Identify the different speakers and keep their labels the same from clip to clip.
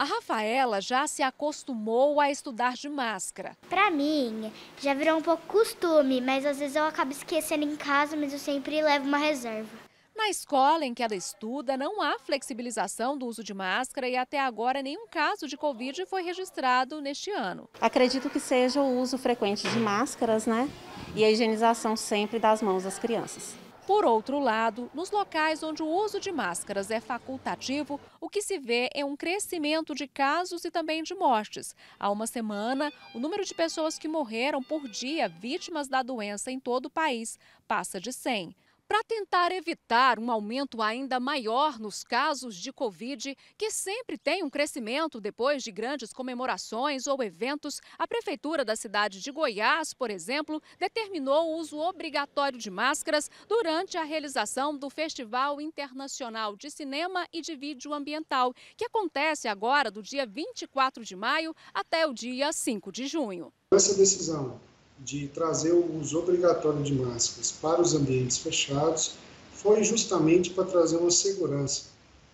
Speaker 1: A Rafaela já se acostumou a estudar de máscara.
Speaker 2: Para mim, já virou um pouco costume, mas às vezes eu acabo esquecendo em casa, mas eu sempre levo uma reserva.
Speaker 1: Na escola em que ela estuda, não há flexibilização do uso de máscara e até agora nenhum caso de Covid foi registrado neste ano.
Speaker 3: Acredito que seja o uso frequente de máscaras, né? E a higienização sempre das mãos das crianças.
Speaker 1: Por outro lado, nos locais onde o uso de máscaras é facultativo, o que se vê é um crescimento de casos e também de mortes. Há uma semana, o número de pessoas que morreram por dia vítimas da doença em todo o país passa de 100. Para tentar evitar um aumento ainda maior nos casos de Covid, que sempre tem um crescimento depois de grandes comemorações ou eventos, a Prefeitura da cidade de Goiás, por exemplo, determinou o uso obrigatório de máscaras durante a realização do Festival Internacional de Cinema e de Vídeo Ambiental, que acontece agora do dia 24 de maio até o dia 5 de junho.
Speaker 4: Essa decisão de trazer o uso obrigatório de máscaras para os ambientes fechados foi justamente para trazer uma segurança,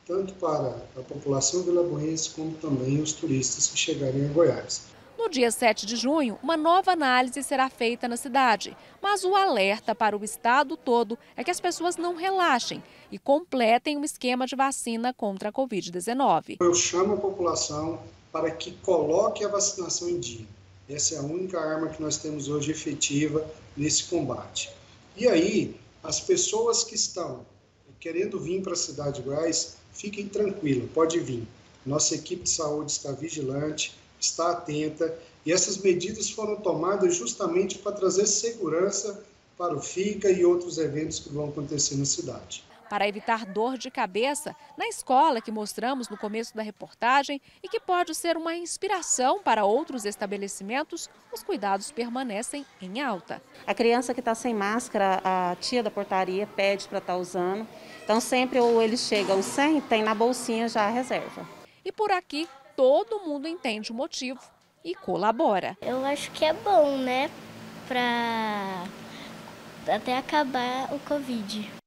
Speaker 4: tanto para a população vilaboense como também os turistas que chegarem a Goiás.
Speaker 1: No dia 7 de junho, uma nova análise será feita na cidade, mas o alerta para o estado todo é que as pessoas não relaxem e completem o um esquema de vacina contra a Covid-19.
Speaker 4: Eu chamo a população para que coloque a vacinação em dia essa é a única arma que nós temos hoje efetiva nesse combate. E aí, as pessoas que estão querendo vir para a cidade de Goiás, fiquem tranquilos, pode vir. Nossa equipe de saúde está vigilante, está atenta e essas medidas foram tomadas justamente para trazer segurança para o FICA e outros eventos que vão acontecer na cidade
Speaker 1: para evitar dor de cabeça na escola que mostramos no começo da reportagem e que pode ser uma inspiração para outros estabelecimentos, os cuidados permanecem em alta.
Speaker 3: A criança que está sem máscara, a tia da portaria pede para estar tá usando. Então sempre ou eles chegam sem, tem na bolsinha já a reserva.
Speaker 1: E por aqui todo mundo entende o motivo e colabora.
Speaker 2: Eu acho que é bom, né? Para até acabar o Covid.